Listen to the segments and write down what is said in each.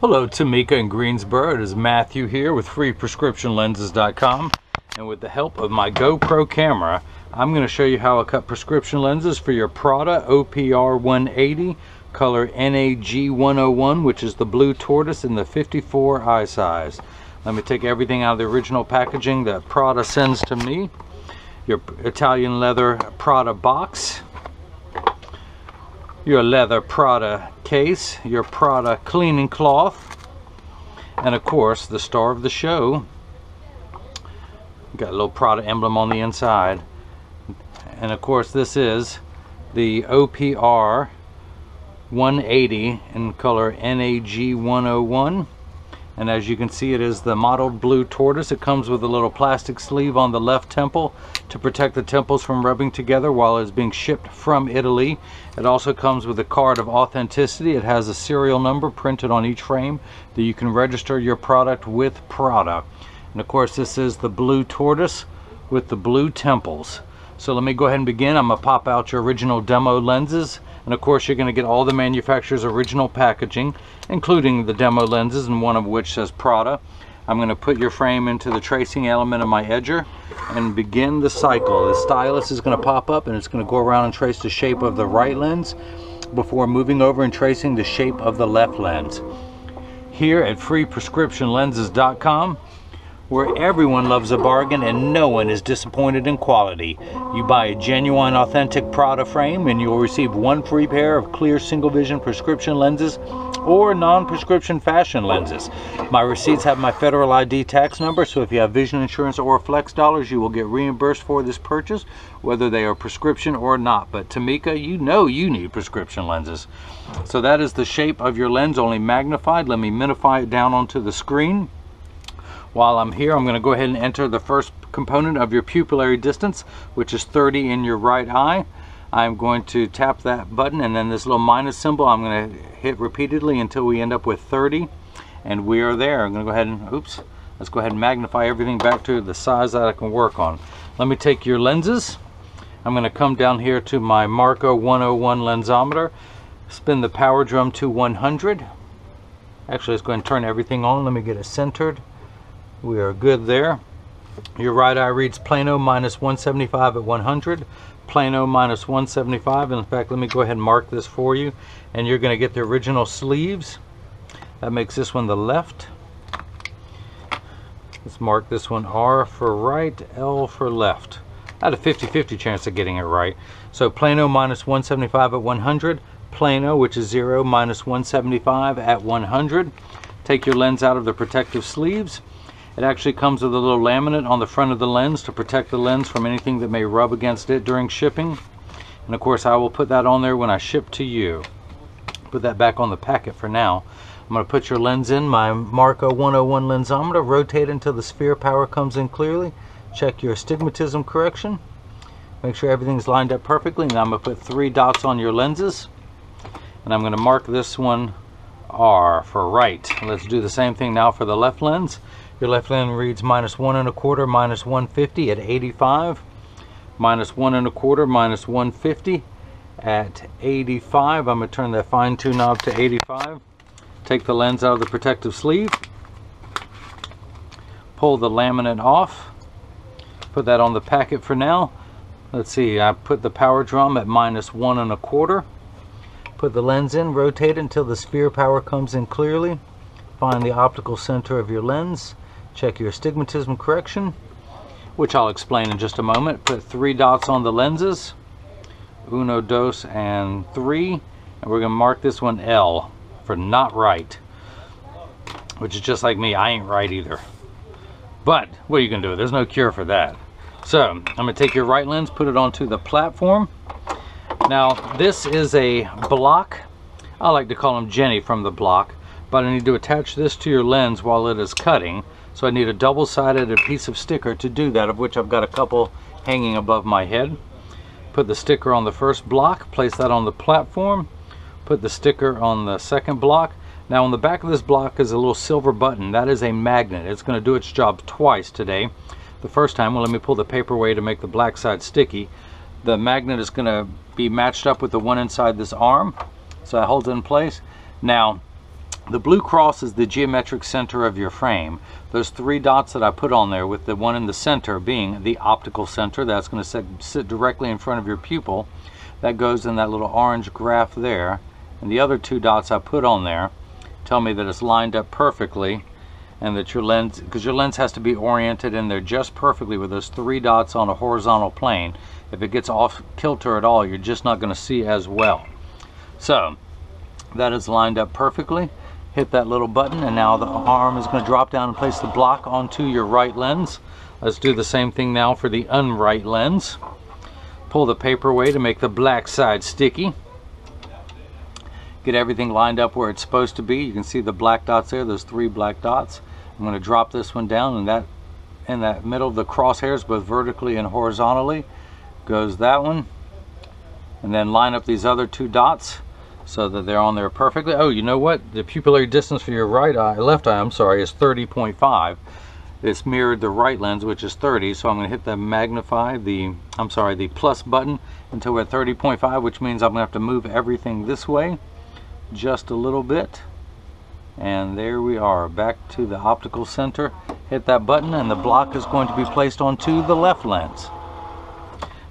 Hello Tamika in Greensboro. It is Matthew here with freeprescriptionlenses.com and with the help of my GoPro camera I'm going to show you how I cut prescription lenses for your Prada OPR 180 color NAG 101 which is the blue tortoise in the 54 eye size. Let me take everything out of the original packaging that Prada sends to me. Your Italian leather Prada box your leather Prada case, your Prada cleaning cloth, and of course the star of the show. Got a little Prada emblem on the inside. And of course this is the OPR 180 in color NAG 101 and as you can see it is the mottled blue tortoise. It comes with a little plastic sleeve on the left temple to protect the temples from rubbing together while it's being shipped from Italy. It also comes with a card of authenticity. It has a serial number printed on each frame that you can register your product with Prada. And of course this is the blue tortoise with the blue temples. So let me go ahead and begin. I'm gonna pop out your original demo lenses and of course you're going to get all the manufacturer's original packaging including the demo lenses and one of which says Prada. I'm going to put your frame into the tracing element of my edger and begin the cycle. The stylus is going to pop up and it's going to go around and trace the shape of the right lens before moving over and tracing the shape of the left lens. Here at freeprescriptionlenses.com where everyone loves a bargain and no one is disappointed in quality. You buy a genuine authentic Prada frame and you'll receive one free pair of clear single vision prescription lenses or non-prescription fashion lenses. My receipts have my federal ID tax number so if you have vision insurance or flex dollars you will get reimbursed for this purchase whether they are prescription or not. But Tamika you know you need prescription lenses. So that is the shape of your lens only magnified. Let me minify it down onto the screen. While I'm here, I'm going to go ahead and enter the first component of your pupillary distance, which is 30 in your right eye. I'm going to tap that button and then this little minus symbol I'm going to hit repeatedly until we end up with 30 and we are there. I'm going to go ahead and, oops, let's go ahead and magnify everything back to the size that I can work on. Let me take your lenses. I'm going to come down here to my Marco 101 lensometer, spin the power drum to 100. Actually, let's go ahead and turn everything on. Let me get it centered. We are good there. Your right eye reads plano minus 175 at 100, plano minus 175. In fact, let me go ahead and mark this for you. And you're going to get the original sleeves. That makes this one the left. Let's mark this one R for right, L for left. I had a 50-50 chance of getting it right. So plano minus 175 at 100, plano, which is 0, minus 175 at 100. Take your lens out of the protective sleeves it actually comes with a little laminate on the front of the lens to protect the lens from anything that may rub against it during shipping. And of course I will put that on there when I ship to you. Put that back on the packet for now. I'm going to put your lens in my Marco 101 lensometer, rotate until the sphere power comes in clearly. Check your astigmatism correction. Make sure everything's lined up perfectly. Now I'm going to put three dots on your lenses. And I'm going to mark this one R for right. Let's do the same thing now for the left lens. Your left lens reads minus one and a quarter, minus 150 at 85. Minus one and a quarter, minus 150 at 85. I'm to turn that fine tune knob to 85. Take the lens out of the protective sleeve. Pull the laminate off. Put that on the packet for now. Let's see, I put the power drum at minus one and a quarter. Put the lens in, rotate until the sphere power comes in clearly. Find the optical center of your lens. Check your astigmatism correction, which I'll explain in just a moment. Put three dots on the lenses, uno, dos, and three. And we're gonna mark this one L for not right, which is just like me, I ain't right either. But what are you gonna do? There's no cure for that. So I'm gonna take your right lens, put it onto the platform. Now this is a block. I like to call him Jenny from the block, but I need to attach this to your lens while it is cutting so I need a double-sided piece of sticker to do that, of which I've got a couple hanging above my head. Put the sticker on the first block, place that on the platform, put the sticker on the second block. Now on the back of this block is a little silver button. That is a magnet. It's going to do its job twice today. The first time, well let me pull the paper away to make the black side sticky. The magnet is going to be matched up with the one inside this arm. So that holds it in place. Now The blue cross is the geometric center of your frame. Those three dots that I put on there with the one in the center being the optical center that's going to sit directly in front of your pupil. That goes in that little orange graph there. And the other two dots I put on there tell me that it's lined up perfectly and that your lens, because your lens has to be oriented in there just perfectly with those three dots on a horizontal plane. If it gets off kilter at all, you're just not going to see as well. So that is lined up perfectly. Hit that little button and now the arm is going to drop down and place the block onto your right lens. Let's do the same thing now for the unright lens. Pull the paper away to make the black side sticky. Get everything lined up where it's supposed to be. You can see the black dots there, those three black dots. I'm going to drop this one down and that in that middle of the crosshairs both vertically and horizontally goes that one and then line up these other two dots so that they're on there perfectly. Oh you know what? The pupillary distance for your right eye left eye I'm sorry is 30.5 it's mirrored the right lens which is 30 so I'm going to hit the magnify the I'm sorry the plus button until we're at 30.5 which means I'm going to have to move everything this way just a little bit. And there we are back to the optical center. Hit that button and the block is going to be placed onto the left lens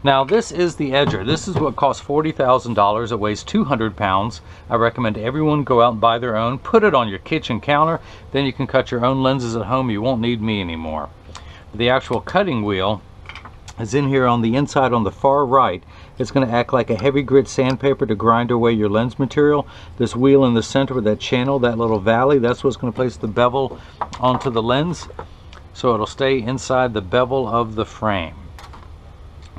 now this is the edger. This is what costs $40,000 it weighs 200 pounds. I recommend everyone go out and buy their own. Put it on your kitchen counter. Then you can cut your own lenses at home. You won't need me anymore. The actual cutting wheel is in here on the inside on the far right. It's going to act like a heavy grit sandpaper to grind away your lens material. This wheel in the center with that channel, that little valley, that's what's going to place the bevel onto the lens. So it'll stay inside the bevel of the frame.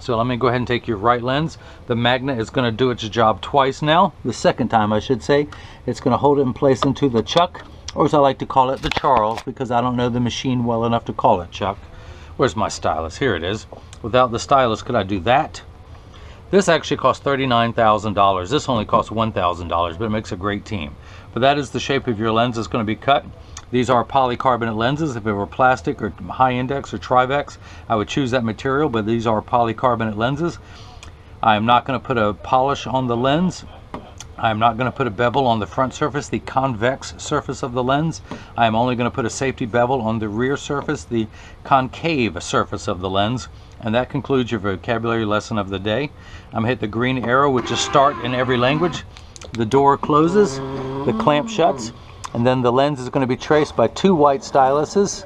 So let me go ahead and take your right lens. The magnet is going to do its job twice now. The second time I should say. It's going to hold it in place into the chuck. Or as I like to call it, the Charles, because I don't know the machine well enough to call it chuck. Where's my stylus? Here it is. Without the stylus, could I do that? This actually costs $39,000. This only costs $1,000, but it makes a great team. But that is the shape of your lens that's going to be cut. These are polycarbonate lenses. If it were plastic or high index or Trivex, I would choose that material, but these are polycarbonate lenses. I am not going to put a polish on the lens. I'm not going to put a bevel on the front surface, the convex surface of the lens. I am only going to put a safety bevel on the rear surface, the concave surface of the lens. And that concludes your vocabulary lesson of the day. I'm hit the green arrow, which is start in every language. The door closes, the clamp shuts, and then the lens is going to be traced by two white styluses.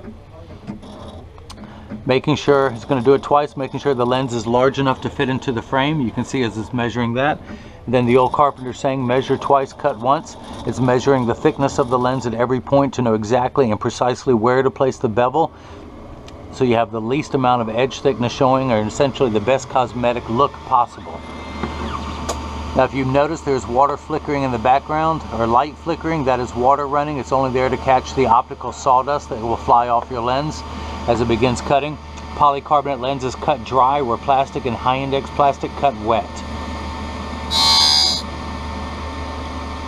Making sure, it's going to do it twice, making sure the lens is large enough to fit into the frame. You can see as it's measuring that. And then the old carpenter saying measure twice, cut once. It's measuring the thickness of the lens at every point to know exactly and precisely where to place the bevel so you have the least amount of edge thickness showing or essentially the best cosmetic look possible. Now if you notice there's water flickering in the background or light flickering, that is water running. It's only there to catch the optical sawdust that will fly off your lens as it begins cutting. Polycarbonate lenses cut dry where plastic and high index plastic cut wet.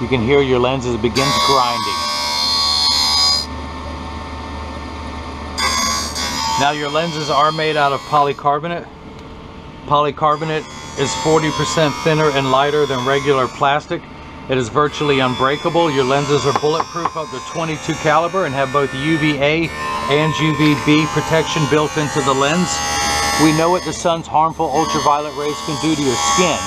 You can hear your lens as it begins grinding. Now your lenses are made out of polycarbonate. Polycarbonate is 40% thinner and lighter than regular plastic. It is virtually unbreakable. Your lenses are bulletproof up to 22 caliber and have both UVA and UVB protection built into the lens. We know what the sun's harmful ultraviolet rays can do to your skin,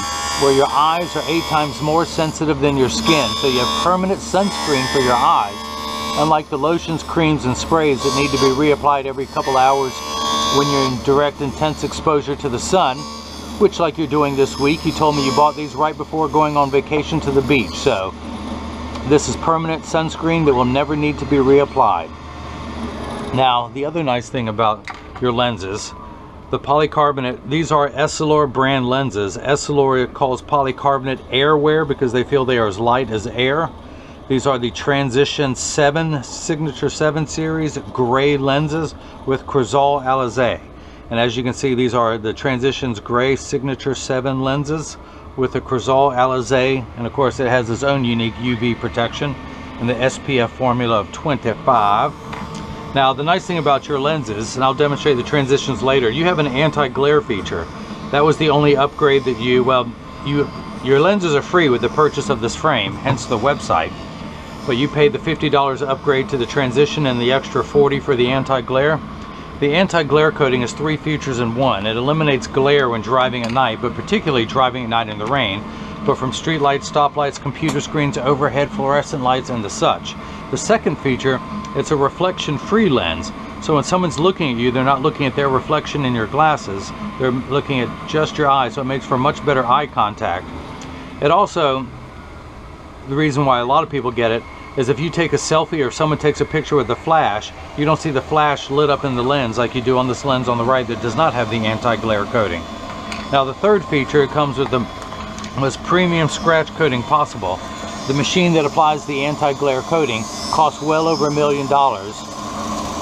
where your eyes are eight times more sensitive than your skin. So you have permanent sunscreen for your eyes unlike the lotions, creams, and sprays that need to be reapplied every couple hours when you're in direct intense exposure to the sun, which like you're doing this week, you told me you bought these right before going on vacation to the beach. So this is permanent sunscreen that will never need to be reapplied. Now, the other nice thing about your lenses, the polycarbonate, these are Essilor brand lenses. Essilor calls polycarbonate airwear because they feel they are as light as air. These are the Transition 7 Signature 7 series gray lenses with Crizal Alize. And as you can see, these are the Transitions gray Signature 7 lenses with the Crizal Alize. And of course, it has its own unique UV protection and the SPF formula of 25. Now, the nice thing about your lenses, and I'll demonstrate the transitions later, you have an anti-glare feature. That was the only upgrade that you, well, you, your lenses are free with the purchase of this frame, hence the website. But you paid the $50 upgrade to the transition and the extra 40 for the anti-glare. The anti-glare coating is three features in one. It eliminates glare when driving at night, but particularly driving at night in the rain, but from street lights, stoplights, computer screens, overhead fluorescent lights, and the such. The second feature, it's a reflection-free lens, so when someone's looking at you, they're not looking at their reflection in your glasses, they're looking at just your eyes, so it makes for much better eye contact. It also, the reason why a lot of people get it is if you take a selfie or someone takes a picture with the flash, you don't see the flash lit up in the lens like you do on this lens on the right that does not have the anti-glare coating. Now the third feature it comes with the most premium scratch coating possible. The machine that applies the anti-glare coating costs well over a million dollars.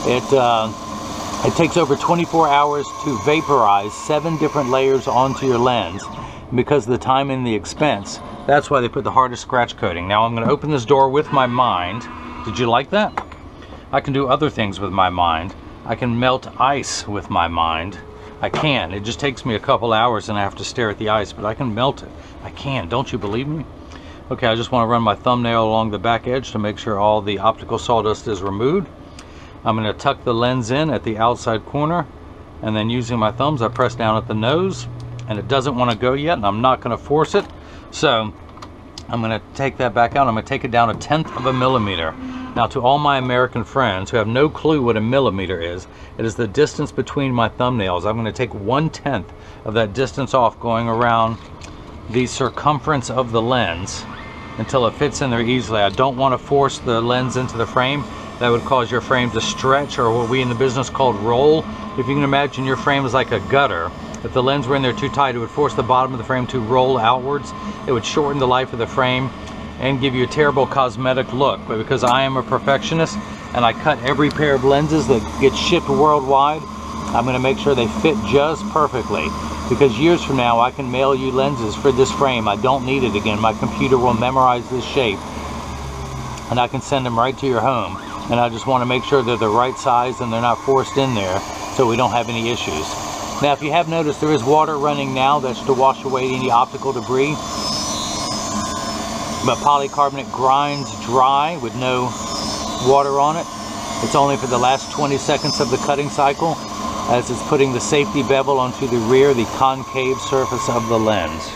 It, uh, it takes over 24 hours to vaporize seven different layers onto your lens. Because of the time and the expense, that's why they put the hardest scratch coating. Now I'm going to open this door with my mind. Did you like that? I can do other things with my mind. I can melt ice with my mind. I can. It just takes me a couple hours and I have to stare at the ice, but I can melt it. I can. Don't you believe me? Okay, I just want to run my thumbnail along the back edge to make sure all the optical sawdust is removed. I'm going to tuck the lens in at the outside corner and then using my thumbs I press down at the nose and it doesn't want to go yet and I'm not going to force it so I'm going to take that back out. I'm going to take it down a tenth of a millimeter. Now to all my American friends who have no clue what a millimeter is, it is the distance between my thumbnails. I'm going to take one tenth of that distance off going around the circumference of the lens until it fits in there easily. I don't want to force the lens into the frame. That would cause your frame to stretch or what we in the business called roll. If you can imagine your frame is like a gutter if the lens were in there too tight, it would force the bottom of the frame to roll outwards. It would shorten the life of the frame and give you a terrible cosmetic look. But because I am a perfectionist and I cut every pair of lenses that get shipped worldwide, I'm going to make sure they fit just perfectly. Because years from now, I can mail you lenses for this frame. I don't need it again. My computer will memorize this shape and I can send them right to your home. And I just want to make sure they're the right size and they're not forced in there so we don't have any issues. Now if you have noticed there is water running now that's to wash away any optical debris. But polycarbonate grinds dry with no water on it. It's only for the last 20 seconds of the cutting cycle as it's putting the safety bevel onto the rear, the concave surface of the lens.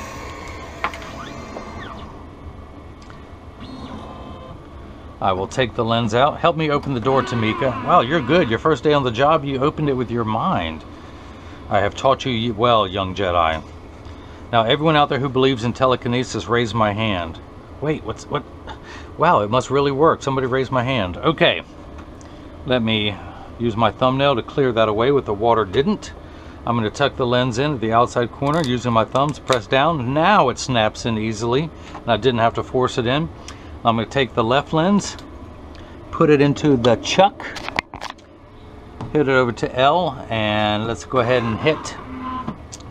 I will take the lens out. Help me open the door, Tamika. Wow, you're good. Your first day on the job, you opened it with your mind. I have taught you well, young Jedi. Now, everyone out there who believes in telekinesis, raise my hand. Wait, what's, what? Wow, it must really work. Somebody raise my hand. Okay. Let me use my thumbnail to clear that away with the water didn't. I'm going to tuck the lens in at the outside corner using my thumbs, press down. Now it snaps in easily, and I didn't have to force it in. I'm going to take the left lens, put it into the chuck, hit it over to L and let's go ahead and hit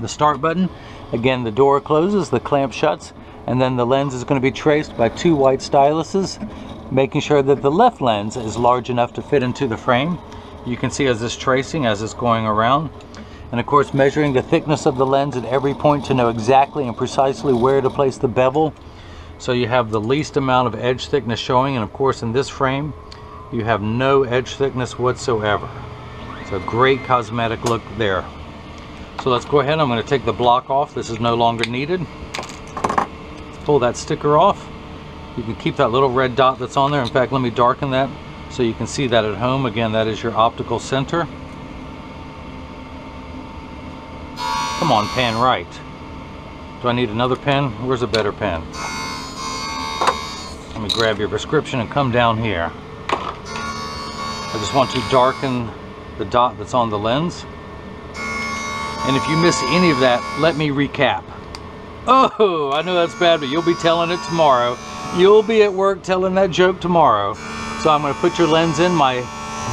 the start button. Again, the door closes, the clamp shuts, and then the lens is going to be traced by two white styluses, making sure that the left lens is large enough to fit into the frame. You can see as it's tracing, as it's going around. And of course, measuring the thickness of the lens at every point to know exactly and precisely where to place the bevel. So you have the least amount of edge thickness showing, and of course in this frame, you have no edge thickness whatsoever. It's a great cosmetic look there. So let's go ahead. I'm going to take the block off. This is no longer needed. Pull that sticker off. You can keep that little red dot that's on there. In fact, let me darken that so you can see that at home. Again, that is your optical center. Come on, pan right. Do I need another pen? Where's a better pen? Let me grab your prescription and come down here. I just want to darken the dot that's on the lens. And if you miss any of that, let me recap. Oh, I know that's bad, but you'll be telling it tomorrow. You'll be at work telling that joke tomorrow. So I'm going to put your lens in, my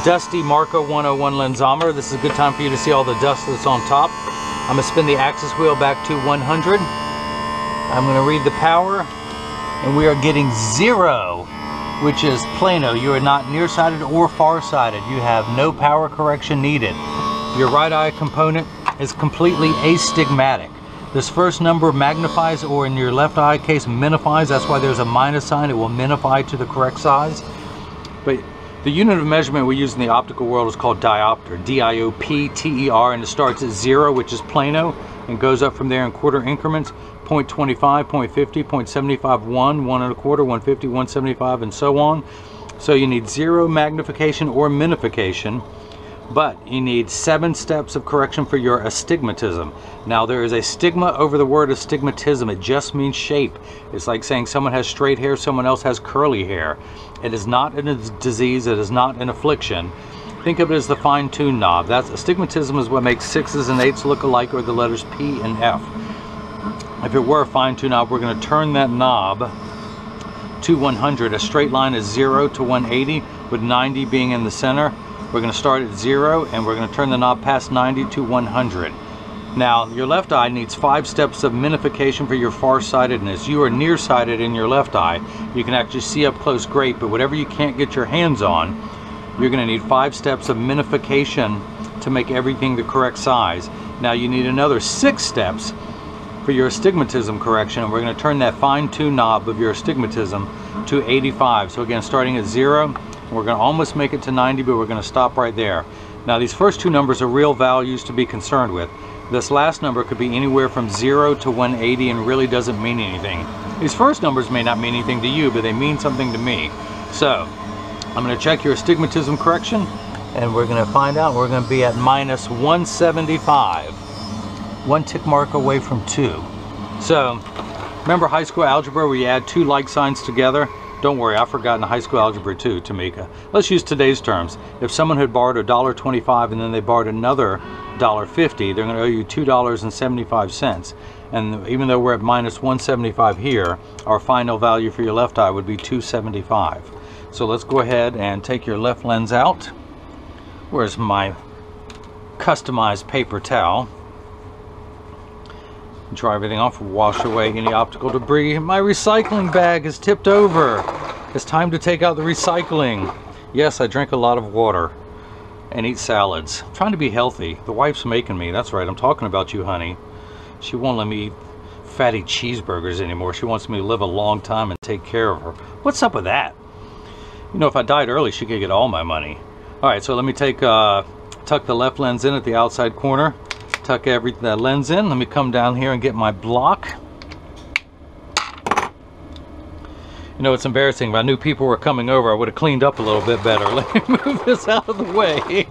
dusty Marco 101 lensometer. This is a good time for you to see all the dust that's on top. I'm going to spin the axis wheel back to 100. I'm going to read the power, and we are getting zero which is plano. You are not nearsighted or farsighted. You have no power correction needed. Your right eye component is completely astigmatic. This first number magnifies or in your left eye case minifies. That's why there's a minus sign. It will minify to the correct size. But the unit of measurement we use in the optical world is called diopter, D-I-O-P-T-E-R, and it starts at zero, which is plano, and goes up from there in quarter increments, 0.25, 0.50, 0.75, 1, 1 and a quarter, 150, 175, and so on. So you need zero magnification or minification but you need seven steps of correction for your astigmatism. Now there is a stigma over the word astigmatism. It just means shape. It's like saying someone has straight hair, someone else has curly hair. It is not a disease, it is not an affliction. Think of it as the fine-tuned knob. That's astigmatism is what makes sixes and eights look alike or the letters P and F. If it were a fine-tuned knob, we're going to turn that knob to 100. A straight line is 0 to 180 with 90 being in the center. We're going to start at zero and we're going to turn the knob past 90 to 100. Now, your left eye needs five steps of minification for your far-sightedness. You are nearsighted in your left eye. You can actually see up close great, but whatever you can't get your hands on, you're going to need five steps of minification to make everything the correct size. Now, you need another six steps for your astigmatism correction, and we're going to turn that fine tune knob of your astigmatism to 85. So again, starting at zero, we're going to almost make it to 90, but we're going to stop right there. Now these first two numbers are real values to be concerned with. This last number could be anywhere from 0 to 180 and really doesn't mean anything. These first numbers may not mean anything to you, but they mean something to me. So, I'm going to check your astigmatism correction, and we're going to find out we're going to be at minus 175. One tick mark away from 2. So, remember high school algebra where you add two like signs together? Don't worry, I've forgotten high school algebra too, Tamika. Let's use today's terms. If someone had borrowed $1.25 and then they borrowed another $1.50, they're going to owe you $2.75. And even though we're at minus 175 here, our final value for your left eye would be 275. So let's go ahead and take your left lens out. Where's my customized paper towel? Dry everything off, wash away any optical debris. My recycling bag is tipped over. It's time to take out the recycling. Yes, I drink a lot of water and eat salads. I'm trying to be healthy. The wife's making me. That's right, I'm talking about you, honey. She won't let me eat fatty cheeseburgers anymore. She wants me to live a long time and take care of her. What's up with that? You know, if I died early, she could get all my money. All right, so let me take, uh, tuck the left lens in at the outside corner tuck every that lens in. Let me come down here and get my block. You know, it's embarrassing. If I knew people were coming over, I would have cleaned up a little bit better. Let me move this out of the way.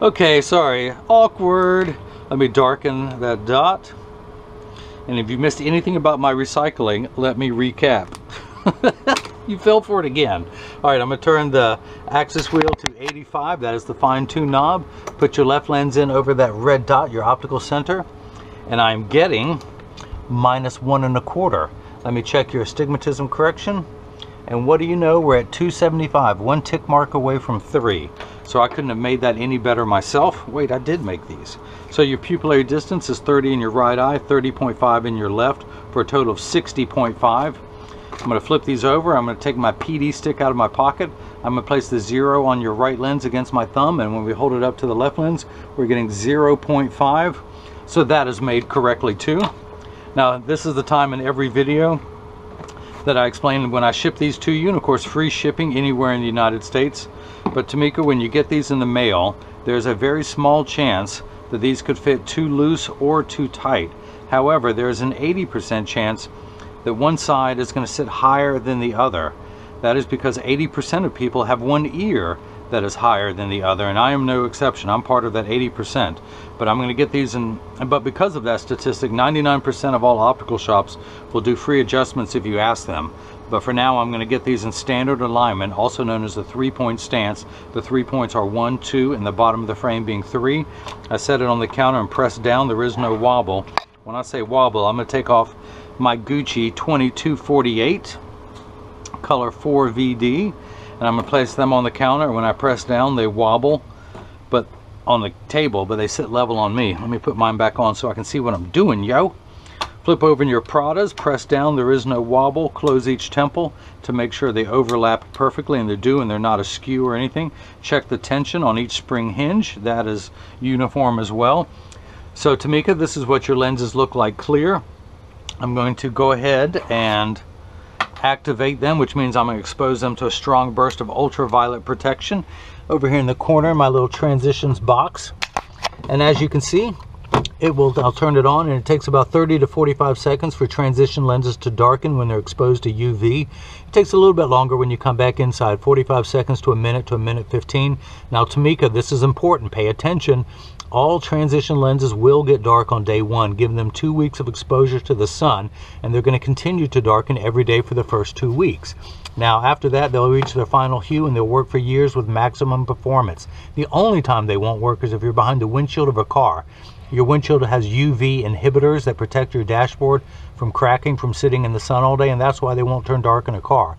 okay, sorry. Awkward. Let me darken that dot. And if you missed anything about my recycling, let me recap. you fell for it again. All right, I'm gonna turn the axis wheel to 85. That is the fine tune knob. Put your left lens in over that red dot, your optical center. And I'm getting minus one and a quarter. Let me check your astigmatism correction. And what do you know? We're at 275, one tick mark away from three. So I couldn't have made that any better myself. Wait, I did make these. So your pupillary distance is 30 in your right eye, 30.5 in your left, for a total of 60.5. I'm going to flip these over. I'm going to take my PD stick out of my pocket. I'm going to place the zero on your right lens against my thumb and when we hold it up to the left lens we're getting 0.5 so that is made correctly too. Now this is the time in every video that I explain when I ship these to you and of course free shipping anywhere in the United States. But Tamika when you get these in the mail there's a very small chance that these could fit too loose or too tight. However, there's an 80% chance that one side is going to sit higher than the other. That is because 80% of people have one ear that is higher than the other, and I am no exception. I'm part of that 80%. But I'm going to get these in, but because of that statistic, 99% of all optical shops will do free adjustments if you ask them. But for now, I'm going to get these in standard alignment, also known as the three-point stance. The three points are one, two, and the bottom of the frame being three. I set it on the counter and press down. There is no wobble. When I say wobble, I'm going to take off my Gucci 2248 color 4VD and I'm to place them on the counter. When I press down they wobble but on the table but they sit level on me. Let me put mine back on so I can see what I'm doing yo. Flip open your Pradas, press down, there is no wobble, close each temple to make sure they overlap perfectly and they do and they're not askew or anything. Check the tension on each spring hinge, that is uniform as well. So Tamika, this is what your lenses look like clear. I'm going to go ahead and activate them, which means I'm going to expose them to a strong burst of ultraviolet protection over here in the corner, my little transitions box. And as you can see, it will, I'll turn it on and it takes about 30 to 45 seconds for transition lenses to darken when they're exposed to UV. It takes a little bit longer when you come back inside, 45 seconds to a minute to a minute 15. Now Tamika, this is important, pay attention. All transition lenses will get dark on day one, giving them two weeks of exposure to the sun, and they're going to continue to darken every day for the first two weeks. Now, after that, they'll reach their final hue and they'll work for years with maximum performance. The only time they won't work is if you're behind the windshield of a car. Your windshield has UV inhibitors that protect your dashboard from cracking from sitting in the sun all day, and that's why they won't turn dark in a car.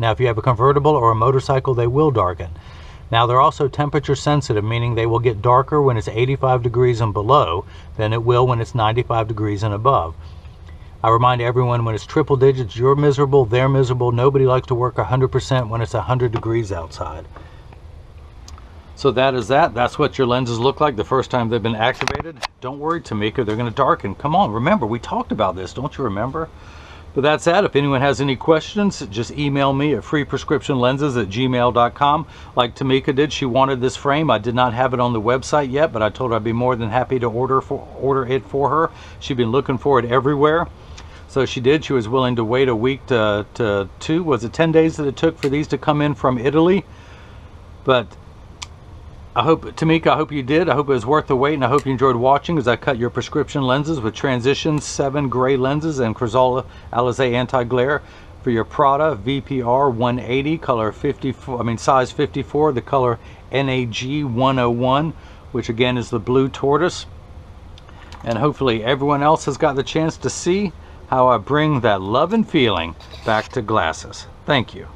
Now, if you have a convertible or a motorcycle, they will darken. Now, they're also temperature sensitive, meaning they will get darker when it's 85 degrees and below than it will when it's 95 degrees and above. I remind everyone when it's triple digits, you're miserable, they're miserable. Nobody likes to work 100% when it's 100 degrees outside. So that is that. That's what your lenses look like the first time they've been activated. Don't worry, Tamika, they're going to darken. Come on, remember, we talked about this. Don't you remember? But that's that. If anyone has any questions, just email me at freeprescriptionlenses at gmail.com. Like Tamika did, she wanted this frame. I did not have it on the website yet, but I told her I'd be more than happy to order for order it for her. She'd been looking for it everywhere. So she did. She was willing to wait a week to, to two. Was it 10 days that it took for these to come in from Italy? But I hope, Tamika, I hope you did. I hope it was worth the wait, and I hope you enjoyed watching as I cut your prescription lenses with Transition 7 gray lenses and Crizal Alizé Anti-Glare for your Prada VPR 180, color 54, I mean size 54, the color NAG 101, which again is the blue tortoise. And hopefully everyone else has got the chance to see how I bring that love and feeling back to glasses. Thank you.